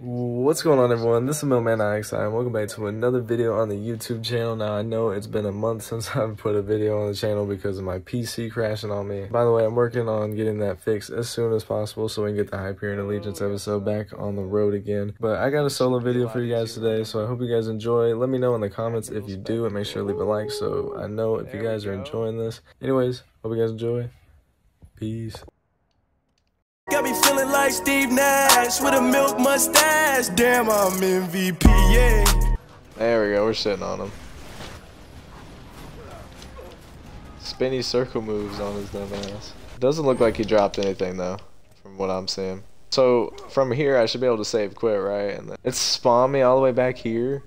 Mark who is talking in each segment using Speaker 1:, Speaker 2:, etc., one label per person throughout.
Speaker 1: What's going on everyone, this is Milkman IXI and welcome back to another video on the YouTube channel. Now I know it's been a month since I've put a video on the channel because of my PC crashing on me. By the way, I'm working on getting that fixed as soon as possible so we can get the Hyperion Allegiance episode back on the road again. But I got a solo video for you guys today, so I hope you guys enjoy. Let me know in the comments if you do and make sure to leave a like so I know if you guys are enjoying this. Anyways, hope you guys enjoy. Peace.
Speaker 2: Got me feeling like Steve Nash with a milk mustache. Damn, I'm MVP, yeah.
Speaker 1: There we go, we're sitting on him. Spinny circle moves on his dumb ass. Doesn't look like he dropped anything though, from what I'm seeing. So from here I should be able to save quit, right? And then it's spawned me all the way back here.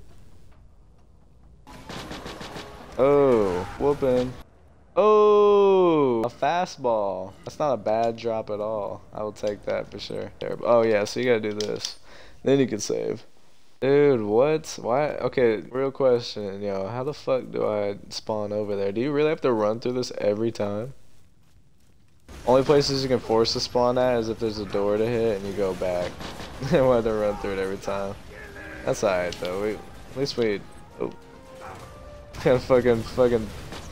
Speaker 1: Oh, whooping. Oh, a fastball. That's not a bad drop at all. I will take that for sure. Oh yeah, so you gotta do this. Then you can save. Dude, what? Why? Okay, real question, yo. How the fuck do I spawn over there? Do you really have to run through this every time? Only places you can force to spawn at is if there's a door to hit and you go back. we have to run through it every time. That's alright though. We, at least we. Oh. Got fucking fucking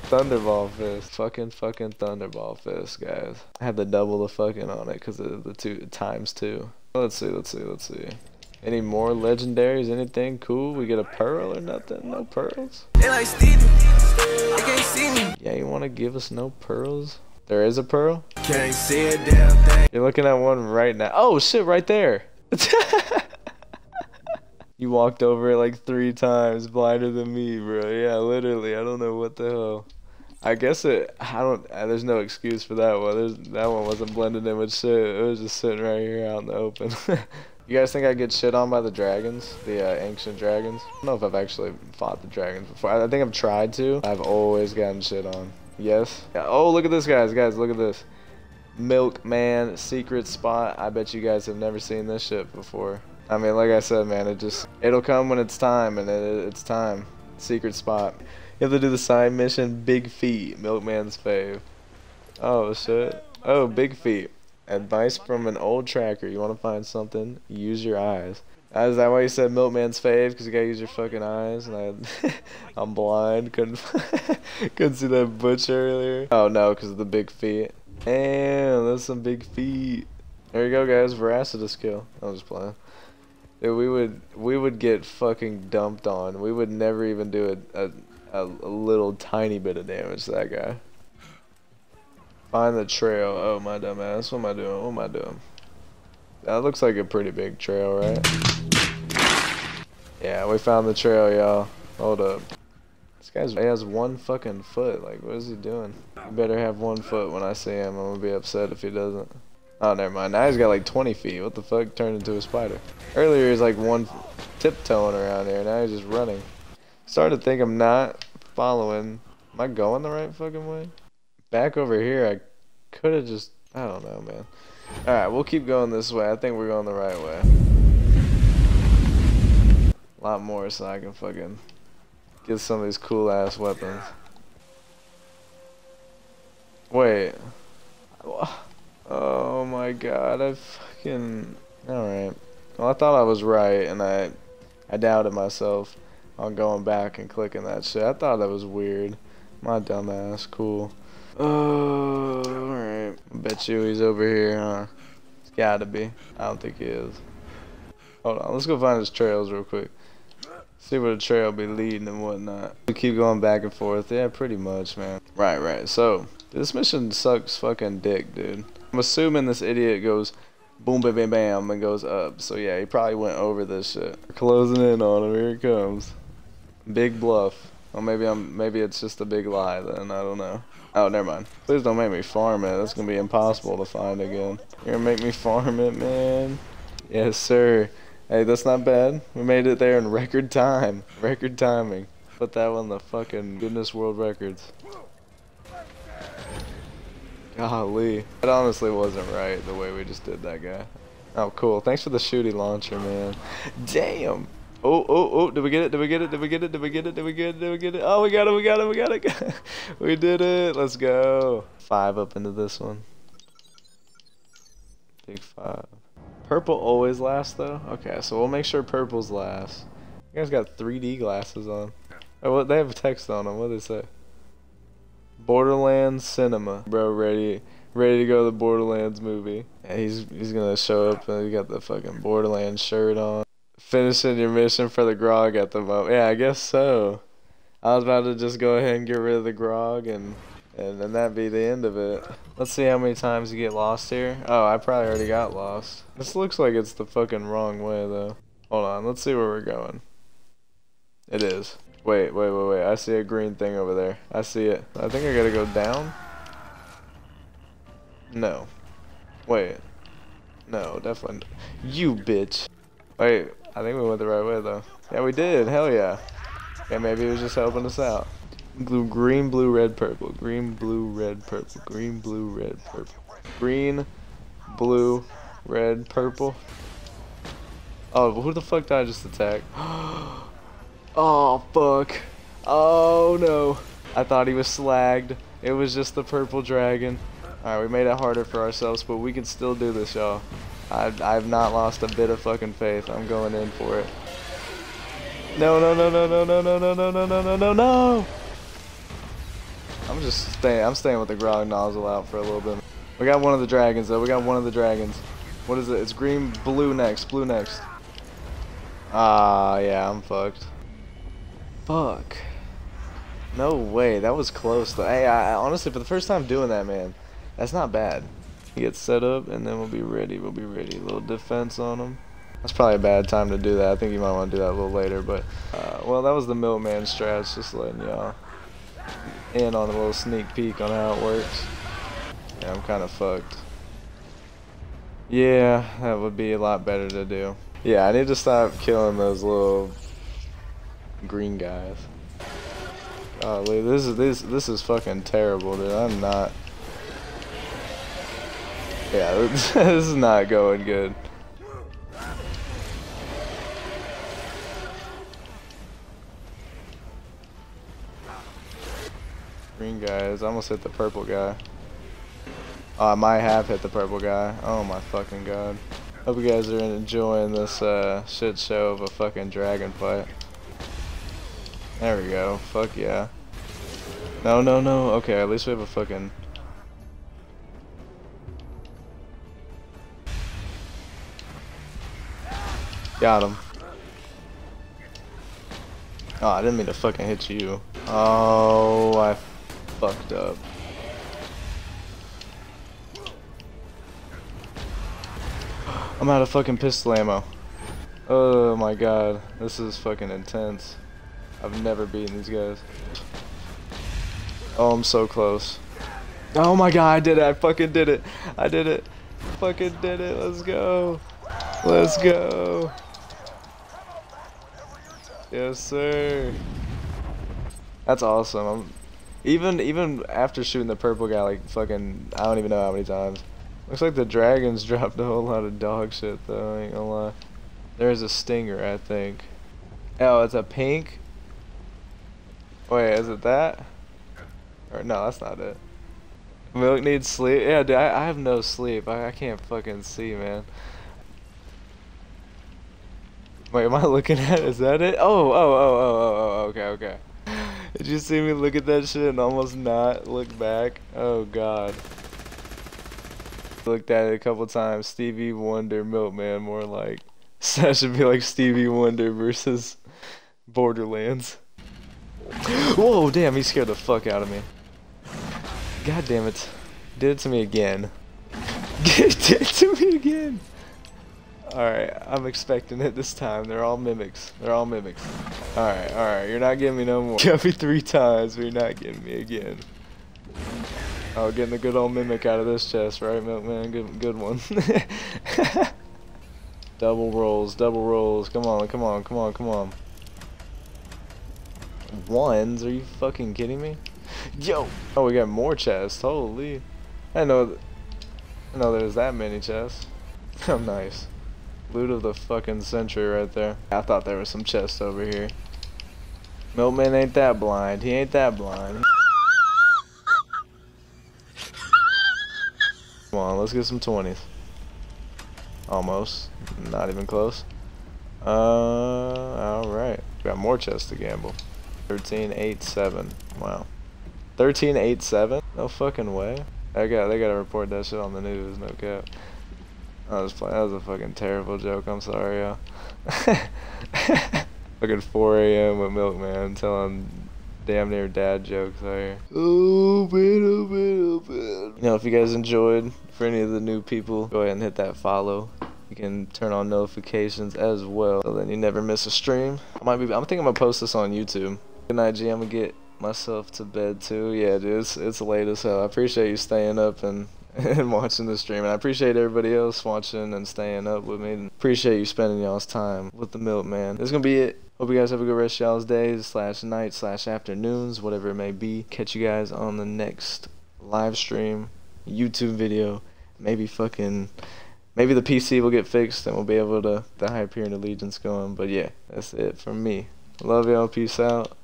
Speaker 1: Thunderball fist. Fucking fucking Thunderball fist, guys. I had to double the fucking on it because of the two times two. Let's see, let's see, let's see. Any more legendaries? Anything cool? We get a pearl or nothing? No pearls?
Speaker 2: They like Steven. They can't see me.
Speaker 1: Yeah, you want to give us no pearls? There is a pearl?
Speaker 2: Can't see a damn thing.
Speaker 1: You're looking at one right now. Oh shit, right there. you walked over it like three times, blinder than me, bro. Yeah, literally. I don't know what the hell. I guess it. I don't. Uh, there's no excuse for that one. There's, that one wasn't blended in with shit. It was just sitting right here out in the open. you guys think I get shit on by the dragons, the uh, ancient dragons? I don't know if I've actually fought the dragons before. I, I think I've tried to. I've always gotten shit on. Yes. Yeah. Oh, look at this, guys. Guys, look at this. Milkman secret spot. I bet you guys have never seen this shit before. I mean, like I said, man, it just it'll come when it's time, and it, it's time. Secret spot. You have to do the side mission, Big Feet, Milkman's fave. Oh, shit. Oh, Big Feet. Advice from an old tracker. You want to find something? Use your eyes. Uh, is that why you said Milkman's fave? Because you gotta use your fucking eyes? And I, I'm blind. Couldn't, couldn't see that butch earlier. Oh, no, because of the big feet. Damn, that's some big feet. There you go, guys. Voracidous kill. I was just playing. Dude, we would we would get fucking dumped on. We would never even do a, a a, a little tiny bit of damage to that guy. Find the trail. Oh, my dumb ass. What am I doing? What am I doing? That looks like a pretty big trail, right? Yeah, we found the trail, y'all. Hold up. This guy's he has one fucking foot. Like, what is he doing? He better have one foot when I see him. I'm gonna be upset if he doesn't. Oh, never mind. Now he's got like 20 feet. What the fuck? Turned into a spider. Earlier he was like one tiptoeing around here. Now he's just running. Starting to think I'm not following. Am I going the right fucking way? Back over here, I could have just. I don't know, man. Alright, we'll keep going this way. I think we're going the right way. A lot more so I can fucking get some of these cool ass weapons. Wait. Oh my god, I fucking. Alright. Well, I thought I was right, and I, I doubted myself on going back and clicking that shit. I thought that was weird. My dumbass. Cool. Oh, alright. Bet you he's over here, huh? It's gotta be. I don't think he is. Hold on, let's go find his trails real quick. See where the trail be leading and whatnot. We keep going back and forth. Yeah, pretty much, man. Right, right. So, this mission sucks fucking dick, dude. I'm assuming this idiot goes boom, bam, bam, bam, and goes up. So yeah, he probably went over this shit. Closing in on him. Here it comes. Big bluff. Well, maybe I'm. Maybe it's just a big lie. Then I don't know. Oh, never mind. Please don't make me farm it. That's gonna be impossible to find again. You're gonna make me farm it, man. Yes, sir. Hey, that's not bad. We made it there in record time. Record timing. Put that on the fucking Guinness World Records. Golly. It honestly wasn't right the way we just did that guy. Oh, cool. Thanks for the shooty launcher, man. Damn. Oh, oh, oh, did we get it? Did we get it? Did we get it? Did we get it? Did we get it? Did we get it? Oh, we got it, we got it, we got it. we did it. Let's go. Five up into this one. Big five. Purple always lasts though? Okay, so we'll make sure purple's last. You guys got 3D glasses on. Oh, what they have text on them. What do they say? Borderlands Cinema, bro. Ready, ready to go to the Borderlands movie. Yeah, he's he's gonna show up and he got the fucking Borderlands shirt on. Finishing your mission for the grog at the moment. Yeah, I guess so. I was about to just go ahead and get rid of the grog and and then that'd be the end of it. Let's see how many times you get lost here. Oh, I probably already got lost. This looks like it's the fucking wrong way though. Hold on, let's see where we're going. It is. Wait, wait, wait, wait. I see a green thing over there. I see it. I think I gotta go down. No. Wait. No, definitely. You bitch. Wait, I think we went the right way though. Yeah, we did. Hell yeah. Yeah, maybe it was just helping us out. Blue, green, blue, red, purple. Green, blue, red, purple. Green, blue, red, purple. Green, blue, red, purple. Oh, who the fuck did I just attack? oh, fuck. Oh, no. I thought he was slagged. It was just the purple dragon. Alright, we made it harder for ourselves, but we can still do this, y'all. I've, I've not lost a bit of fucking faith. I'm going in for it. No, no, no, no, no, no, no, no, no, no, no, no, no, no! I'm just staying, I'm staying with the grog nozzle out for a little bit. We got one of the dragons, though. We got one of the dragons. What is it? It's green, blue next, blue next. Ah, uh, yeah, I'm fucked. Fuck. No way, that was close. Though. Hey, I, honestly, for the first time doing that, man, that's not bad. He gets set up, and then we'll be ready. We'll be ready. A little defense on him. That's probably a bad time to do that. I think you might want to do that a little later. But, uh, well, that was the Milkman strats, just letting y'all in on a little sneak peek on how it works. Yeah, I'm kind of fucked. Yeah, that would be a lot better to do. Yeah, I need to stop killing those little green guys. Golly, this is this this is fucking terrible, dude. I'm not. Yeah, this is not going good. Green guys, almost hit the purple guy. Oh, I might have hit the purple guy. Oh my fucking god. Hope you guys are enjoying this uh, shit show of a fucking dragon fight. There we go. Fuck yeah. No, no, no. Okay, at least we have a fucking... Got him. Oh, I didn't mean to fucking hit you. Oh, I fucked up. I'm out of fucking pistol ammo. Oh my god, this is fucking intense. I've never beaten these guys. Oh, I'm so close. Oh my god, I did it. I fucking did it. I did it. Fucking did it. Let's go. Let's go. Yes, sir. That's awesome. I'm, even even after shooting the purple guy, like fucking, I don't even know how many times. Looks like the dragons dropped a whole lot of dog shit though. I ain't gonna lie. There's a stinger, I think. Oh, it's a pink. Wait, is it that? Or no, that's not it. Milk needs sleep. Yeah, dude, I, I have no sleep. I, I can't fucking see, man. Wait, am I looking at? Is that it? Oh, oh, oh, oh, oh, oh, oh. Okay, okay. Did you see me look at that shit and almost not look back? Oh god. Looked at it a couple times. Stevie Wonder, Milkman, more like. that should be like Stevie Wonder versus Borderlands. Whoa, damn, he scared the fuck out of me. God damn it. Did it to me again. Did it to me again. Alright, I'm expecting it this time. They're all mimics. They're all mimics. Alright, alright. You're not getting me no more. Got me three times, but you're not getting me again. Oh, getting the good old mimic out of this chest, right, Milkman? Good, good one. double rolls, double rolls. Come on, come on, come on, come on. Ones? Are you fucking kidding me? Yo! Oh, we got more chests. Holy. I know. I know there's that many chests. Oh, nice. Loot of the fucking century right there. I thought there was some chests over here. Milkman ain't that blind. He ain't that blind. Come on, let's get some 20s. Almost. Not even close. Uh, alright. Got more chests to gamble. 13, 8, 7. Wow. 13, 8, 7? No fucking way. I got, they gotta report that shit on the news, no cap. I was playing, that was a fucking terrible joke, I'm sorry, y'all. fucking 4 a.m. with Milkman telling damn near dad jokes out here. Oh man, oh man, oh man. You know, if you guys enjoyed, for any of the new people, go ahead and hit that follow. You can turn on notifications as well, so then you never miss a stream. I might be. I'm thinking I'm gonna post this on YouTube. Good night, G. I'm gonna get myself to bed too. Yeah, dude, it's, it's late as hell. I appreciate you staying up and and watching the stream. And I appreciate everybody else watching and staying up with me. And appreciate you spending y'all's time with the milkman. This is gonna be it. Hope you guys have a good rest of y'all's days slash night, slash afternoons, whatever it may be. Catch you guys on the next live stream, YouTube video, maybe fucking maybe the PC will get fixed and we'll be able to the Hyperion Allegiance going. But yeah, that's it from me. Love y'all. Peace out.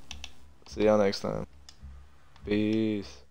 Speaker 1: See y'all next time. Peace.